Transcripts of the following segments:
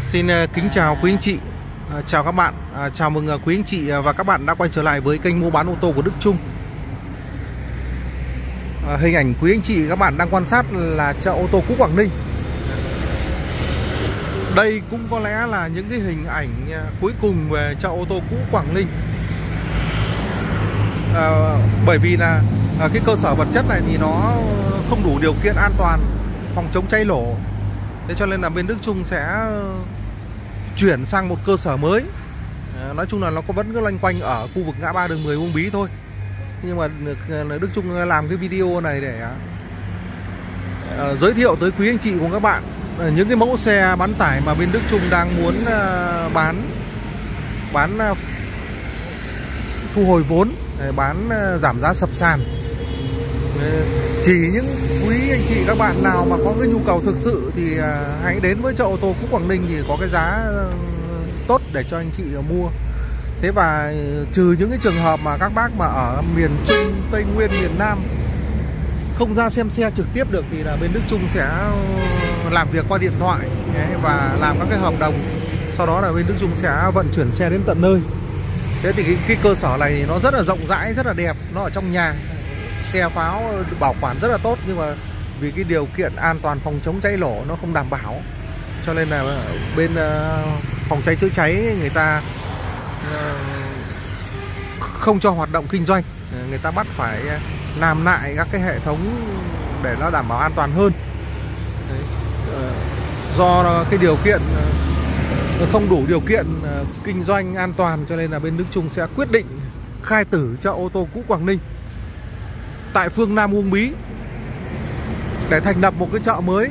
Xin ờ, kính chào quý anh chị, ờ, chào các bạn, à, chào mừng ờ, quý anh chị và các bạn đã quay trở lại với kênh mua bán ô tô của Đức Trung. Hình ảnh quý anh chị các bạn đang quan sát là chợ ô tô cũ Quảng Ninh. Đây cũng có lẽ là những cái hình ảnh cuối cùng về chợ ô tô cũ Quảng Ninh. À, bởi vì là cái cơ sở vật chất này thì nó không đủ điều kiện an toàn phòng chống cháy nổ Thế cho nên là bên Đức Trung sẽ ờ, chuyển sang một cơ sở mới. Ờ, nói chung là nó có vẫn cứ loanh quanh ở khu vực ngã ba đường 10 Uông Bí thôi. Nhưng mà Đức ờ, Trung làm cái video này để giới thiệu tới quý anh chị cùng các bạn. Những cái mẫu xe bán tải mà bên Đức Trung đang muốn bán. Bán thu hồi vốn Bán giảm giá sập sàn chỉ những quý anh chị các bạn nào mà có cái nhu cầu thực sự thì à, hãy đến với chợ ô tô Phúc Quảng Ninh thì có cái giá ờ, tốt để cho anh chị à, mua. Thế và ờ, trừ những cái trường hợp mà các bác mà ở miền Trung Tây Nguyên miền Nam không ra xem xe trực tiếp được thì là bên Đức Trung sẽ ờ, làm việc qua điện thoại và làm các cái hợp đồng. Sau đó là bên Đức Trung sẽ vận chuyển xe đến tận nơi. Thế thì cái, cái cơ sở này nó rất là rộng rãi rất là đẹp nó ở trong nhà xe pháo bảo quản rất là tốt, nhưng mà vì cái điều kiện an toàn phòng chống cháy nổ nó không đảm bảo, cho nên là bên ờ, phòng cháy chữa cháy người ta ờ, không cho hoạt động kinh doanh. Người ta bắt phải làm lại các cái hệ thống để nó đảm bảo an toàn hơn. Ờ, do cái điều kiện không đủ điều kiện kinh doanh an toàn, cho nên là bên Đức Trung sẽ quyết định khai tử cho ô tô cũ Quảng Ninh tại phương Nam Uông Bí để thành lập một cái chợ mới.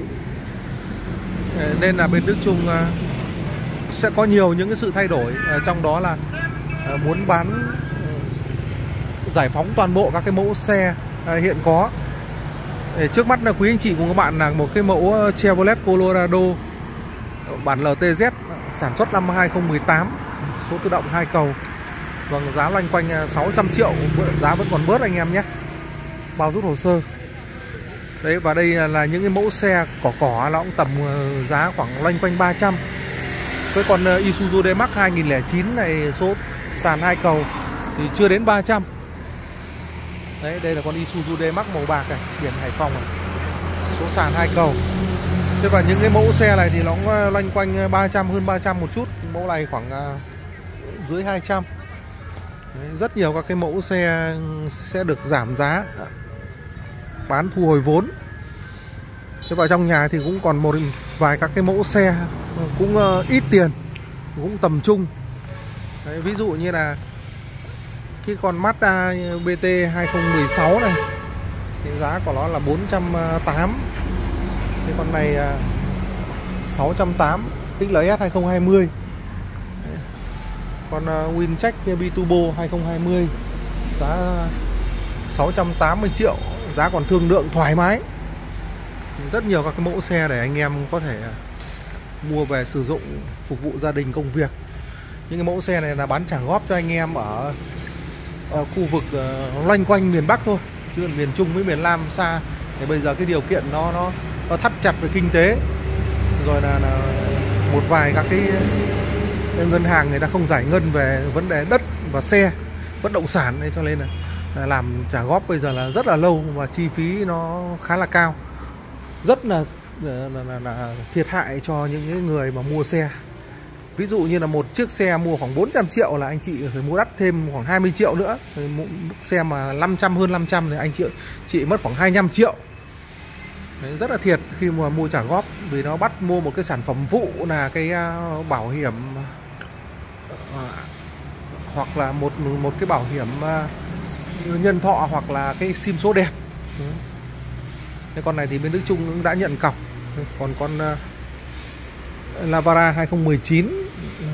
Ờ, nên là bên Đức Trung ờ, sẽ có nhiều những cái sự thay đổi. Ờ, trong đó là muốn bán giải phóng toàn bộ các cái mẫu xe hiện có. Trước mắt là quý anh chị cùng các bạn là một cái mẫu Chevrolet Colorado, bản LTZ sản xuất năm 2018 số tự động hai cầu. Vâng giá loanh quanh 600 triệu, giá vẫn còn bớt anh em nhé bao rút hồ sơ. Đấy và đây là những cái mẫu xe cỏ cỏ nó cũng tầm ờ, giá khoảng loanh quanh 300 cái còn ờ, Isuzu D-Max 2009 này số sàn hai cầu thì chưa đến 300 đấy đây là con Isuzu D-Max màu bạc này biển Hải Phòng này. Số sàn hai cầu. Thế và những cái mẫu xe này thì nó cũng ờ, loanh quanh 300 hơn 300 một chút. Mẫu này khoảng dưới 200 Đấy, rất nhiều các cái mẫu xe sẽ được giảm giá bán thu hồi vốn. Thế vào trong nhà thì cũng còn một vài các cái mẫu xe cũng uh, ít tiền cũng tầm trung. Đấy, ví dụ như là cái con Mazda BT 2016 này thì giá của nó là 408 cái con này uh, 680 XLS 2020 Đấy. con uh, Wincheck Biturbo 2020 giá 680 triệu giá còn thương lượng thoải mái. Rất nhiều các cái mẫu xe để anh em có thể mua về sử dụng phục vụ gia đình công việc. Những cái mẫu xe này là bán trả góp cho anh em ở, ở khu vực uh, loanh quanh miền Bắc thôi chứ miền Trung với miền Nam xa. Thì bây giờ cái điều kiện nó nó nó thắt chặt về kinh tế. Rồi là, là một vài các cái ngân hàng người ta không giải ngân về vấn đề đất và xe bất động sản này cho nên là làm trả góp bây giờ là rất là lâu và chi phí nó khá là cao. Rất là là, là, là thiệt hại cho những người mà mua xe. Ví dụ như là một chiếc xe mua khoảng 400 triệu là anh chị phải mua đắt thêm khoảng 20 triệu nữa. Xe mà 500 hơn 500 thì anh chị chị mất khoảng 25 triệu. Đấy, rất là thiệt khi mà mua trả góp vì nó bắt mua một cái sản phẩm vụ là cái à, bảo hiểm à, hoặc là một một cái bảo hiểm à, nhân thọ hoặc là cái sim số đẹp. Ừ. Cái con này thì bên Đức Trung cũng đã nhận cọc. Ừ, còn con ờ, Lavara 2019 ừ,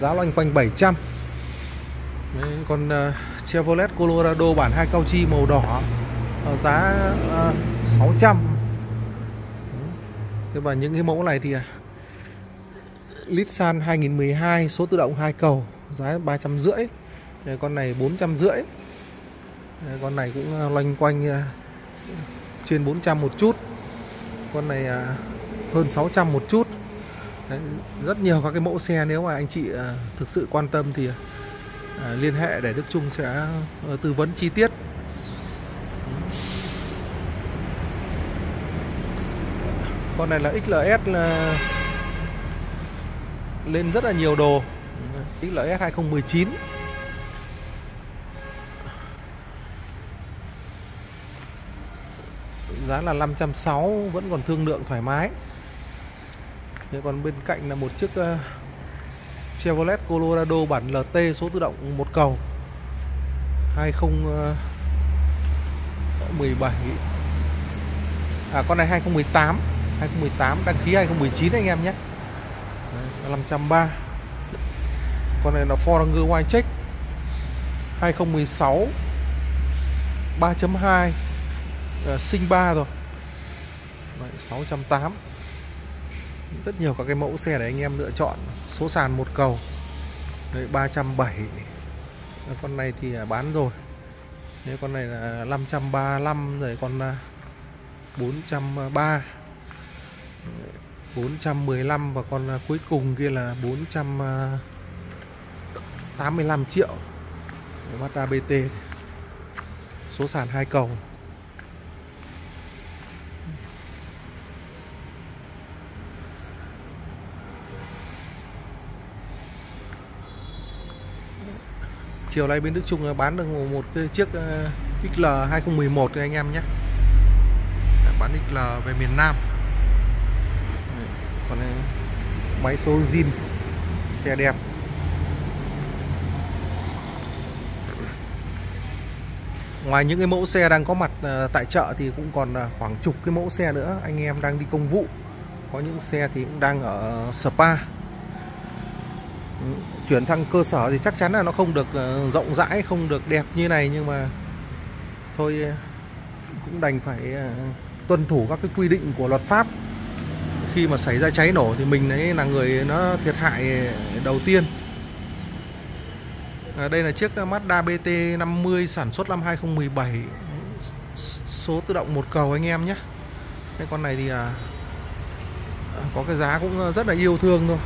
giá loanh quanh 700 Đấy, còn uh, ờ, Chevrolet Colorado bản hai cao chi màu đỏ uh, giá uh, 600 Thế và những cái mẫu này thì Litsan 2012 số tự động hai cầu giá 350 con này 450 con này cũng à, loanh quanh à, trên 400 một chút. Con này à, hơn 600 một chút. Đấy, rất nhiều các cái mẫu xe nếu mà anh chị thực sự quan tâm thì liên hệ để Đức Trung sẽ tư vấn chi tiết. Con này là XLS là lên rất là nhiều đồ. XLS 2019 giá là 560 vẫn còn thương lượng thoải mái. Thế còn bên cạnh là một chiếc uh, Chevrolet Colorado bản LT số tự động một cầu. 2017 ờ, À con này 2018 2018 đăng ký 2019 anh em nhé. Đấy, 530 Con này là Ford Ranger Wildtrak 2016 3.2 uh, sinh 3 rồi. Đấy, 680 rất nhiều các cái mẫu xe để anh em lựa chọn. Số sàn một cầu. Đấy, 370 ờ, con này thì à, bán rồi. Đấy, con này là 535 rồi con à, 430 415 và con à, cuối cùng kia là 485 triệu. Mazda BT số sàn hai cầu. Chiều nay bên Đức Trung ờ, bán được một cái chiếc ờ, XL 2011 anh em nhé. Dạ, bán XL về miền Nam. Còn ờ, máy số zin, xe đẹp. Ngoài những cái mẫu xe đang có mặt tại chợ thì cũng còn khoảng chục cái mẫu xe nữa. Anh em đang đi công vụ. Có những xe thì cũng đang ở spa chuyển sang cơ sở thì chắc chắn là nó không được ờ, rộng rãi không được đẹp như này nhưng mà thôi ờ, cũng đành phải ờ, tuân thủ các cái quy định của luật pháp. Khi mà xảy ra cháy nổ thì mình ấy là người nó thiệt hại đầu tiên. À, đây là chiếc Mazda BT50 sản xuất năm 2017 số tự động một cầu anh em nhé. Cái con này thì à, có cái giá cũng rất là yêu thương thôi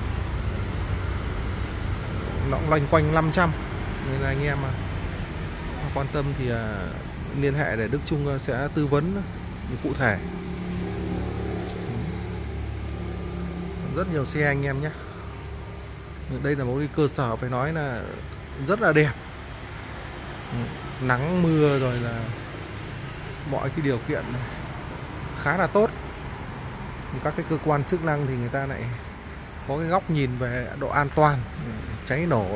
nó cũng loanh quanh 500 nên là anh em mà quan tâm thì à, liên hệ để Đức Trung à, sẽ tư vấn cụ thể. Rất nhiều xe anh em nhé. Đây là một cái cơ sở phải nói là rất là đẹp. Nắng, mưa rồi là mọi cái điều kiện khá là tốt. Các cái cơ quan chức năng thì người ta lại có cái góc nhìn về độ an toàn ừ, cháy nổ.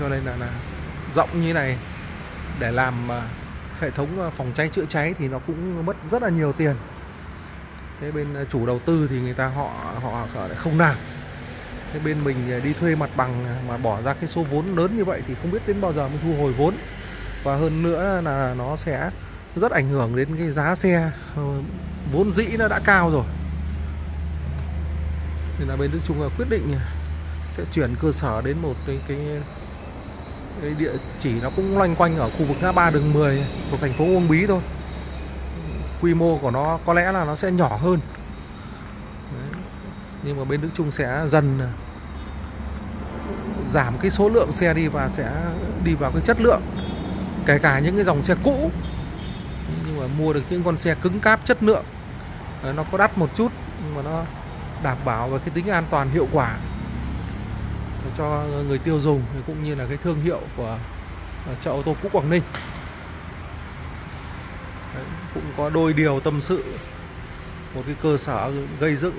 Cho nên là, là rộng như này để làm à, hệ thống à, phòng cháy chữa cháy thì nó cũng mất rất là nhiều tiền. Thế bên à, chủ đầu tư thì người ta họ họ, lại không làm. Thế bên mình đi thuê mặt bằng mà bỏ ra cái số vốn lớn như vậy thì không biết đến bao giờ mới thu hồi vốn. Và hơn nữa là nó sẽ rất ảnh hưởng đến cái giá xe ờ, vốn dĩ nó đã cao rồi nên là bên Đức Trung quyết định sẽ chuyển cơ sở đến một cái, cái, cái địa chỉ nó cũng loanh quanh ở khu vực ngã ba đường 10 thuộc thành phố Uông Bí thôi. Quy mô của nó có lẽ là nó sẽ nhỏ hơn. Đấy. nhưng mà bên Đức Trung sẽ dần giảm cái số lượng xe đi và sẽ đi vào cái chất lượng. Kể cả những cái dòng xe cũ nhưng mà mua được những con xe cứng cáp chất lượng. Nó có đắt một chút nhưng mà nó đảm bảo về cái tính an toàn hiệu quả cho người tiêu dùng cũng như là cái thương hiệu của à, chợ ô tô cũ Quảng Ninh. Đấy, cũng có đôi điều tâm sự một cái cơ sở gây dựng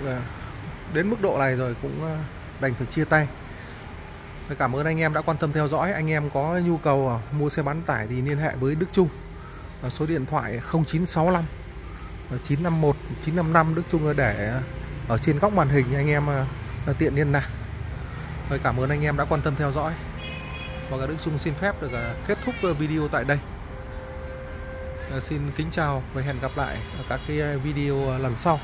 đến mức độ này rồi cũng à, đành phải chia tay. Cảm ơn anh em đã quan tâm theo dõi. Anh em có nhu cầu à, mua xe bán tải thì liên hệ với Đức Trung. Số điện thoại 0965 951 955 Đức Trung để ở trên góc màn hình anh em ờ, tiện liên lạc. Rồi cảm ơn anh em đã quan tâm theo dõi. Và Đức Trung xin phép được ờ, kết thúc ờ, video tại đây. Xin kính chào và hẹn gặp lại ở các cái video lần sau.